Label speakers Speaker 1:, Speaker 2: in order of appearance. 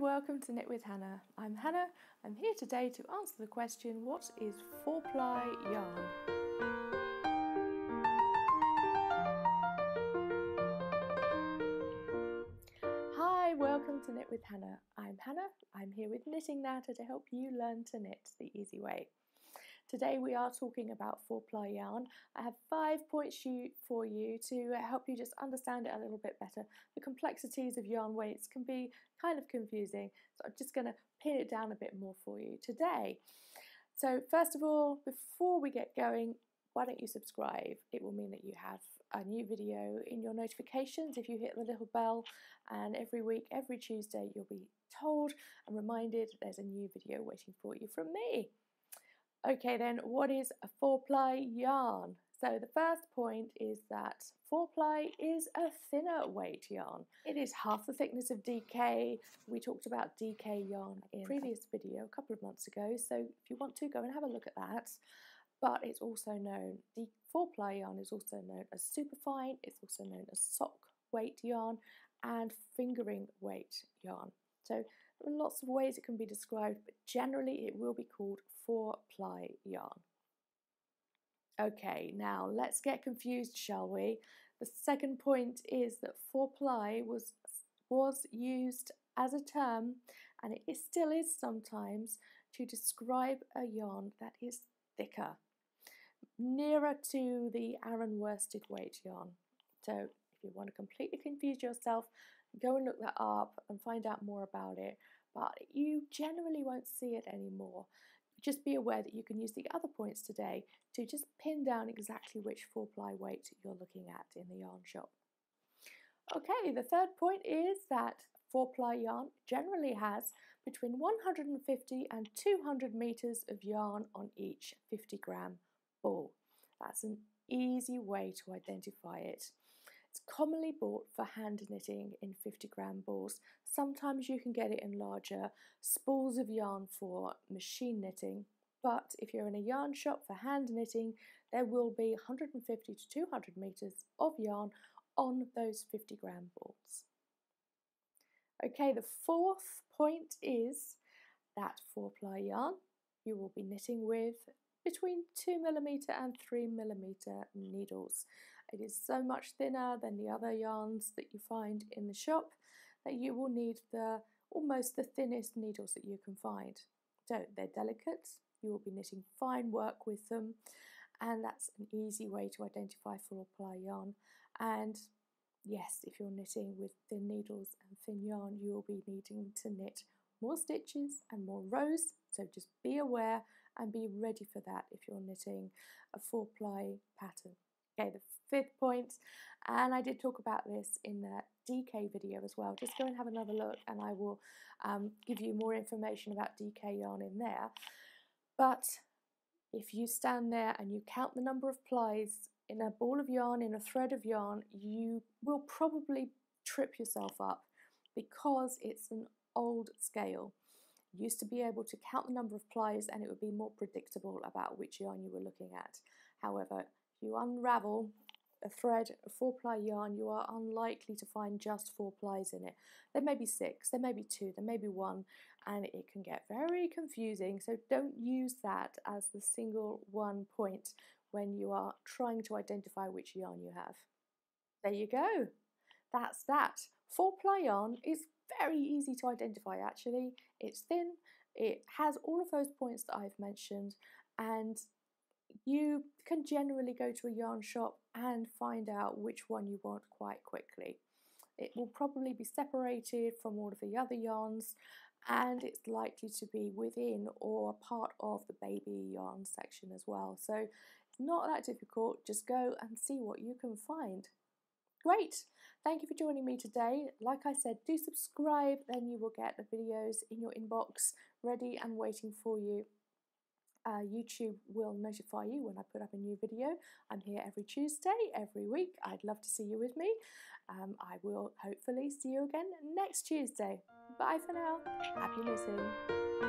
Speaker 1: welcome to Knit with Hannah. I'm Hannah. I'm here today to answer the question what is four ply yarn? Hi, welcome to Knit with Hannah. I'm Hannah. I'm here with Knitting Natter to help you learn to knit the easy way. Today we are talking about four ply yarn. I have five points for you to uh, help you just understand it a little bit better. The complexities of yarn weights can be kind of confusing, so I'm just going to pin it down a bit more for you today. So first of all, before we get going, why don't you subscribe? It will mean that you have a new video in your notifications if you hit the little bell and every week, every Tuesday, you'll be told and reminded there's a new video waiting for you from me. Okay then, what is a four ply yarn? So the first point is that four ply is a thinner weight yarn. It is half the thickness of DK. We talked about DK yarn in a previous video a couple of months ago, so if you want to, go and have a look at that. But it's also known, the four ply yarn is also known as superfine, it's also known as sock weight yarn and fingering weight yarn. So there are lots of ways it can be described, but generally it will be called four ply yarn. Okay, now let's get confused, shall we? The second point is that four ply was, was used as a term, and it is, still is sometimes, to describe a yarn that is thicker, nearer to the Aran worsted weight yarn. So you want to completely confuse yourself, go and look that up and find out more about it. But you generally won't see it anymore. Just be aware that you can use the other points today to just pin down exactly which four ply weight you're looking at in the yarn shop. Okay, the third point is that four ply yarn generally has between 150 and 200 meters of yarn on each 50 gram ball. That's an easy way to identify it. It's commonly bought for hand knitting in 50 gram balls. Sometimes you can get it in larger spools of yarn for machine knitting, but if you're in a yarn shop for hand knitting, there will be 150 to 200 meters of yarn on those 50 gram balls. Okay, the fourth point is that four ply yarn you will be knitting with between 2mm and 3mm needles. It is so much thinner than the other yarns that you find in the shop that you will need the almost the thinnest needles that you can find. So they're delicate, you will be knitting fine work with them and that's an easy way to identify four ply yarn and yes if you're knitting with thin needles and thin yarn you will be needing to knit more stitches and more rows so just be aware and be ready for that if you're knitting a four ply pattern. Okay, the fifth point, and I did talk about this in the DK video as well. Just go and have another look and I will um, give you more information about DK yarn in there. But if you stand there and you count the number of plies in a ball of yarn, in a thread of yarn, you will probably trip yourself up because it's an old scale used to be able to count the number of plies and it would be more predictable about which yarn you were looking at. However, if you unravel a thread, a four ply yarn, you are unlikely to find just four plies in it. There may be six, there may be two, there may be one, and it can get very confusing. So don't use that as the single one point when you are trying to identify which yarn you have. There you go. That's that. Four ply yarn is very easy to identify actually. It's thin, it has all of those points that I've mentioned, and you can generally go to a yarn shop and find out which one you want quite quickly. It will probably be separated from all of the other yarns and it's likely to be within or part of the baby yarn section as well. So it's not that difficult, just go and see what you can find. Great! Thank you for joining me today. Like I said, do subscribe, then you will get the videos in your inbox ready and waiting for you. Uh, YouTube will notify you when I put up a new video. I'm here every Tuesday, every week. I'd love to see you with me. Um, I will hopefully see you again next Tuesday. Bye for now. Happy knitting.